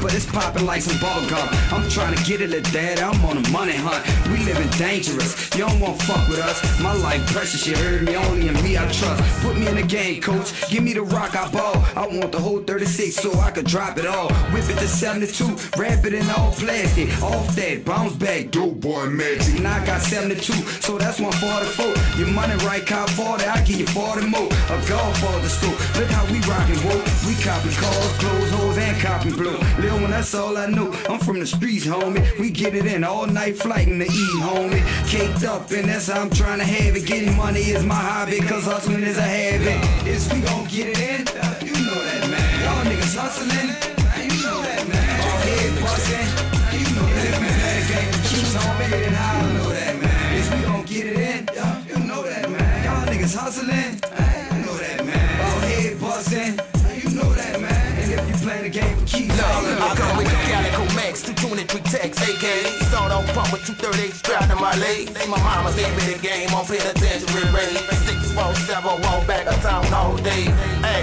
but it's popping like some ball gum. I'm trying to get it to that, I'm on a money hunt. We living dangerous, you don't want fuck with us. My life precious, you heard me, only in me I trust. In the game, coach. Give me the rock I ball. I want the whole 36 so I could drop it all. Whip it to 72. Wrap it in all plastic. Off that. Bounce back. Dope boy magic. Now I got 72. So that's 144. Your money right, cop 40. I give you 40 more. A golf for the school. Look how we rockin' woke. We copy cars, clothes, that's all I know. I'm from the streets, homie. We get it in all night flightin' to eat, homie. Caked up, and that's how I'm trying to have it. Getting money is my hobby, cause hustling is a habit. Is we gon' get it in? You know that, man. Y'all niggas hustling. You know that, man. All head bustin'. You know that, man. The on know that, man. Is we gon' get it in? You know that, man. Y'all niggas hustling. The game for you know I that, with the. Calico Max, 223 text, AK. Sawed off pump with 238 strapped in my legs. My mama gave me the game on penitentiary rate. Six, four, seven, walk back a town all day.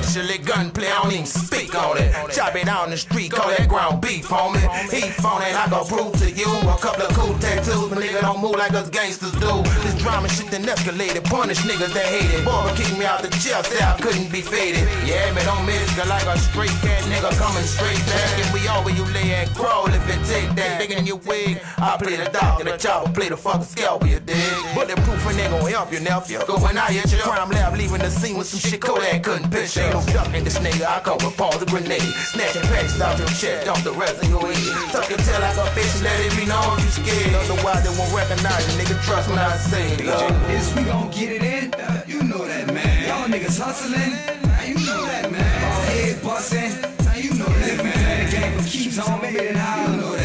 Actually, gunplay, I don't even speak on it. Chop it down the street, call that ground beef, homie. He phone it, I go prove to you. A couple of cool tattoos, but nigga don't move like us gangsters do. This drama shit done escalated, punish niggas that hate it. Boy, kick me out the say I couldn't be faded. Yeah, man, don't miss, like a straight cat nigga coming straight back. If we all where you lay and crawl if it take that. Digging in your wig, I play the dog and the chopper play the fucking scalp, you dig? Bulletproof and they gon' help you, nephew. Going out to the crime lab, leaving the scene with some shit Kodak couldn't picture. Ain't no ducking this nigga, I come with pawns the grenade. Snatching packs out your chest, dump the rest of your head. Tuck your tail like a bitch, let it be known you scared. Otherwise they won't recognize you, nigga. Trust when I say love. Is we gon' get it in? You know that, man. Y'all niggas hustling. now You know that, man. All head bustin'. You know that, man. The game keeps on making high. You know that,